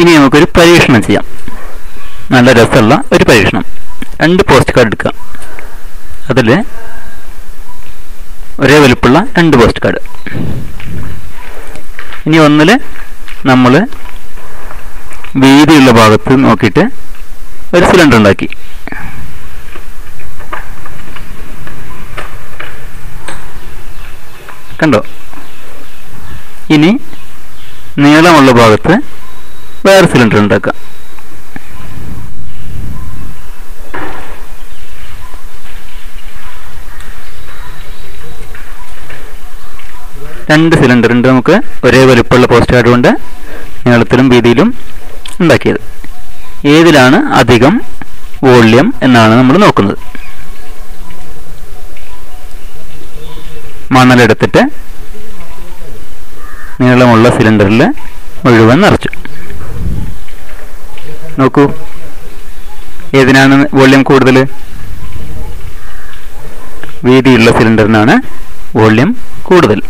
ഇനി നമുക്കൊരു പരീക്ഷണം ചെയ്യാം. നല്ല രസമുള്ള ഒരു പരീക്ഷണം. രണ്ട് പോസ്റ്റ് കാർഡ് എടുക്കുക. അതിൽ ഒരേ വലുപ്പുള്ള രണ്ട് പോസ്റ്റ് കാർഡ് ഇനി ഒന്നിൽ നമ്മൾ വീതിയുള്ള ഭാഗത്ത് നോക്കിയിട്ട് ഒരു സിലിണ്ടർ ഉണ്ടാക്കി. കണ്ടോ? ഇനി നീളമുള്ള ഭാഗത്ത് വേറെ സിലിണ്ടർ ഉണ്ടാക്കാം രണ്ട് സിലിണ്ടർ ഉണ്ട് നമുക്ക്. ഒരേ വലുപ്പമുള്ള പോസ്റ്റ് കാർഡ് കൊണ്ട് നീളത്തിലും വീതിയിലും ഉണ്ടാക്കിയത് ഏതിലാണ് അധികം വോള്യം എന്നാണ് നമ്മൾ നോക്കുന്നത്. മണലെടുത്തിട്ട് നീളമുള്ള സിലിണ്ടറിൽ മുഴുവൻ നിറച്ചു. നോക്കൂ. ഏതിനാണ് വോള്യം കൂടുതൽ വീതിയുള്ള സിലിണ്ടറിനാണ് വോള്യം കൂടുതൽ.